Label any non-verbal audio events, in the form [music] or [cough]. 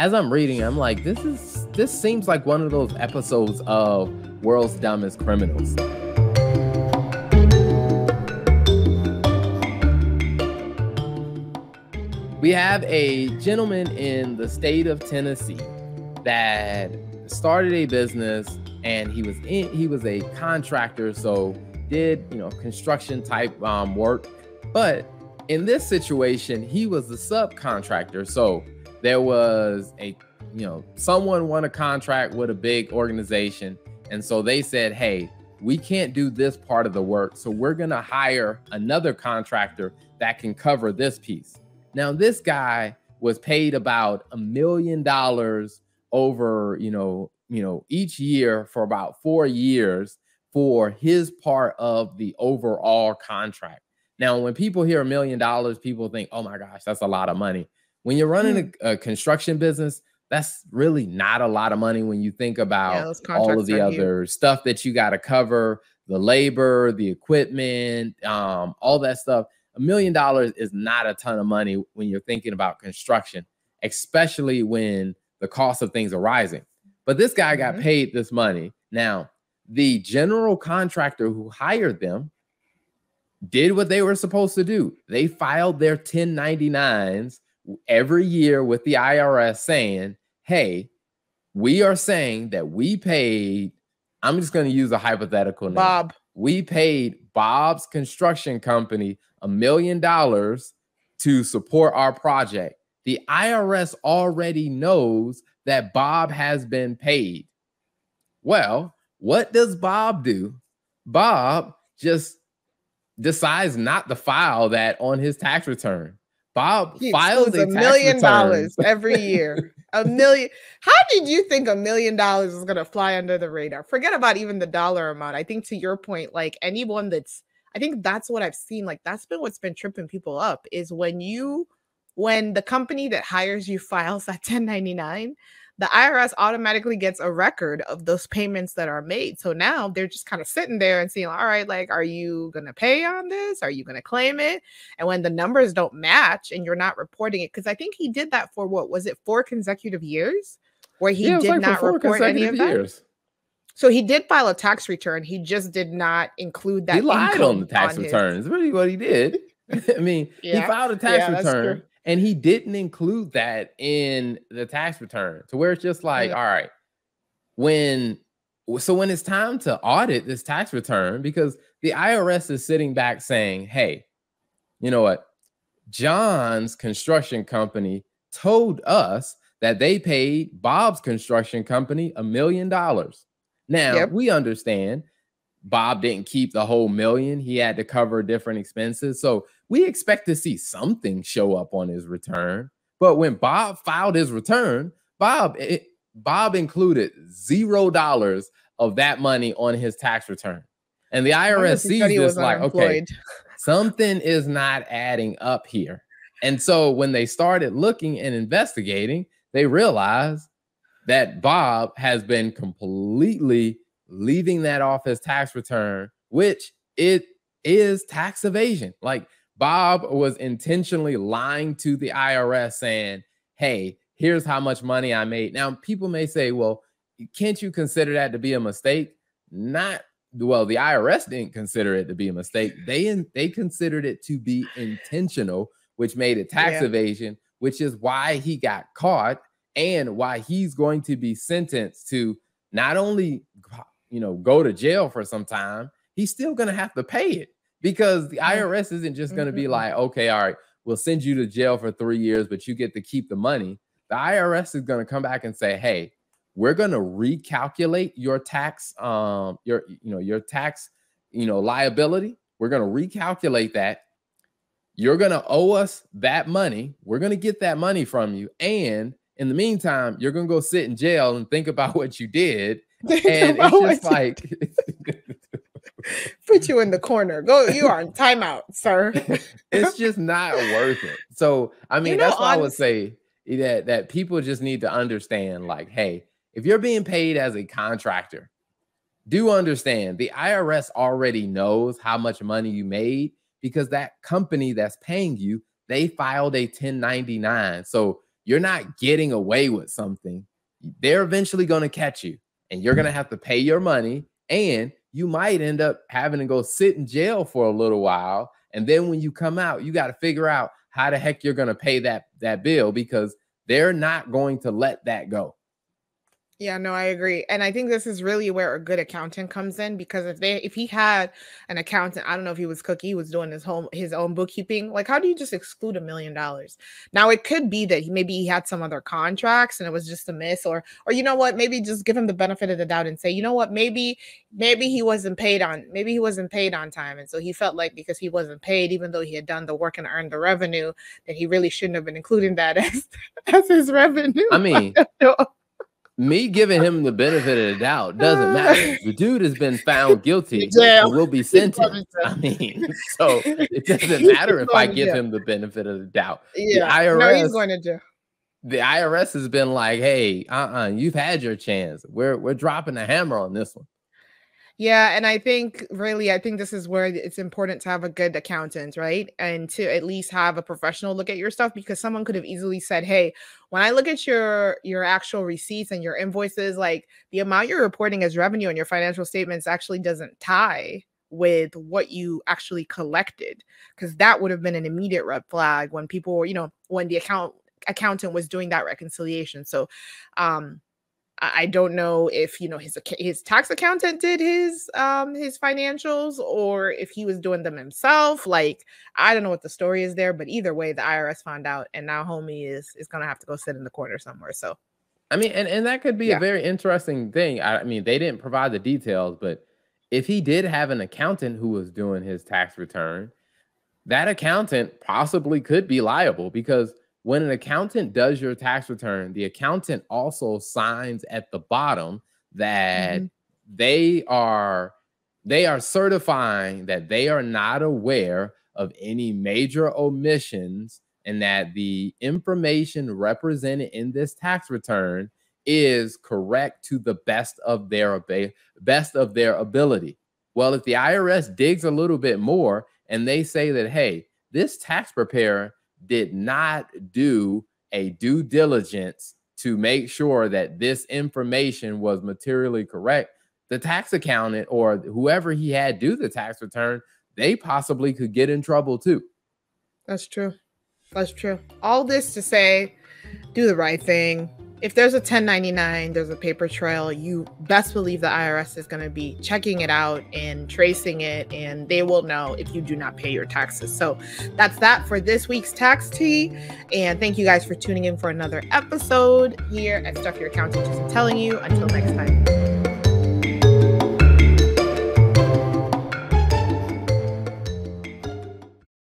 as I'm reading, I'm like, this is this seems like one of those episodes of World's Dumbest Criminals. We have a gentleman in the state of Tennessee that started a business and he was in he was a contractor so did you know construction type um, work but in this situation he was the subcontractor so there was a you know someone won a contract with a big organization and so they said hey we can't do this part of the work so we're going to hire another contractor that can cover this piece. Now this guy was paid about a million dollars over you know you know each year for about four years for his part of the overall contract. Now when people hear a million dollars people think oh my gosh that's a lot of money when you're running hmm. a, a, construction business, that's really not a lot of money when you think about yeah, all of the other stuff that you got to cover, the labor, the equipment, um, all that stuff. A million dollars is not a ton of money when you're thinking about construction, especially when the cost of things are rising. But this guy got mm-hmm. paid this money. Now, the general contractor who hired them did what they were supposed to do. They filed their 1099s every year with the IRS saying, hey, we are saying that we paid, I'm just going to use a hypothetical name. Bob. We paid Bob's construction company a million dollars to support our project. The IRS already knows that Bob has been paid. Well, what does Bob do? Bob just decides not to file that on his tax return. Bob he files a, million dollars every year. a [laughs] million. How did you think a million dollars is going to fly under the radar? Forget about even the dollar amount. I think to your point, like anyone that's, I think that's what I've seen. Like that's been what's been tripping people up is when you, when the company that hires you files that 1099, the IRS automatically gets a record of those payments that are made. So now they're just kind of sitting there and seeing, all right, like, are you going to pay on this? Are you going to claim it? And when the numbers don't match and you're not reporting it, because I think he did that for what was it, four consecutive years where he yeah, did like not report any of that? So he did file a tax return. He just did not include that. He lied on the tax on returns. His... Really, what he did. [laughs] I mean, yeah. he filed a tax yeah, return and he didn't include that in the tax return to where it's just like, yeah. all right, when so when it's time to audit this tax return, because the IRS is sitting back saying, hey, you know what? John's construction company told us that they paid Bob's construction company a million dollars. Now yep. we understand Bob didn't keep the whole million. He had to cover different expenses. So we expect to see something show up on his return. But when Bob filed his return, Bob it, Bob included zero dollars of that money on his tax return. And the IRS sees this like, okay, [laughs] something is not adding up here. And so when they started looking and investigating, they realized that Bob has been completely leaving that off his tax return, which it is tax evasion. Like Bob was intentionally lying to the IRS saying, hey, here's how much money I made. Now, people may say, well, can't you consider that to be a mistake? Not well, the IRS didn't consider it to be a mistake. [laughs] They they considered it to be intentional, which made it tax yeah. evasion, which is why he got caught and why he's going to be sentenced to not only you know, go to jail for some time, he's still going to have to pay it because the IRS isn't just going to be like, okay, all right, we'll send you to jail for three years, but you get to keep the money. The IRS is going to come back and say, hey, we're going to recalculate your tax, um, your, you know, your tax, you know, liability. We're going to recalculate that. You're going to owe us that money. We're going to get that money from you. And in the meantime, you're going to go sit in jail and think about [laughs] what you did and [laughs] it's just like [laughs] put you in the corner. Go, you are in timeout, sir. [laughs] it's just not worth it. So I mean, you know, that's why I would say that that people just need to understand, like, hey, if you're being paid as a contractor, do understand the IRS already knows how much money you made because that company that's paying you, they filed a 1099. So you're not getting away with something. They're eventually going to catch you and you're going to have to pay your money and you might end up having to go sit in jail for a little while and then when you come out you got to figure out how the heck you're going to pay that that bill because they're not going to let that go yeah, no, I agree. And I think this is really where a good accountant comes in because if they if he had an accountant, I don't know if he was cookie, he was doing his home his own bookkeeping. Like, how do you just exclude a million dollars? Now it could be that he maybe he had some other contracts and it was just a miss, or or you know what, maybe just give him the benefit of the doubt and say, you know what, maybe maybe he wasn't paid on maybe he wasn't paid on time. And so he felt like because he wasn't paid, even though he had done the work and earned the revenue, that he really shouldn't have been including that [laughs] as, as his revenue. I mean [laughs] me giving him the benefit of the doubt doesn't matter. [laughs] The dude has been found guilty [laughs] yeah. and will be sentenced. [laughs] I mean, so it doesn't matter if I give him the benefit of the doubt. Yeah, the IRS, no, he's going to jail. The IRS has been like, "Hey, uh-uh, you've had your chance. We're we're dropping the hammer on this one." Yeah, and I think really, I think this is where it's important to have a good accountant, right? And to at least have a professional look at your stuff because someone could have easily said, "Hey, when I look at your your actual receipts and your invoices, like the amount you're reporting as revenue on your financial statements actually doesn't tie with what you actually collected because that would have been an immediate red flag when people were, you know, when the account accountant was doing that reconciliation. So, um I don't know if you know his his tax accountant did his um his financials or if he was doing them himself. Like I don't know what the story is there, but either way, the IRS found out, and now homie is is gonna have to go sit in the corner somewhere. So, I mean, and and that could be yeah. a very interesting thing. I, I mean, they didn't provide the details, but if he did have an accountant who was doing his tax return, that accountant possibly could be liable because when an accountant does your tax return, the accountant also signs at the bottom that mm-hmm. they are they are certifying that they are not aware of any major omissions and that the information represented in this tax return is correct to the best of their best of their ability. Well, if the IRS digs a little bit more and they say that hey, this tax preparer did not do a due diligence to make sure that this information was materially correct, the tax accountant or whoever he had do the tax return, they possibly could get in trouble too. That's true. That's true. All this to say, do the right thing, if there's a 1099, there's a paper trail, you best believe the IRS is going to be checking it out and tracing it, and they will know if you do not pay your taxes. So that's that for this week's tax tea. And thank you guys for tuning in for another episode here at Stuff Your Accountant Isn't Telling You. Until next time.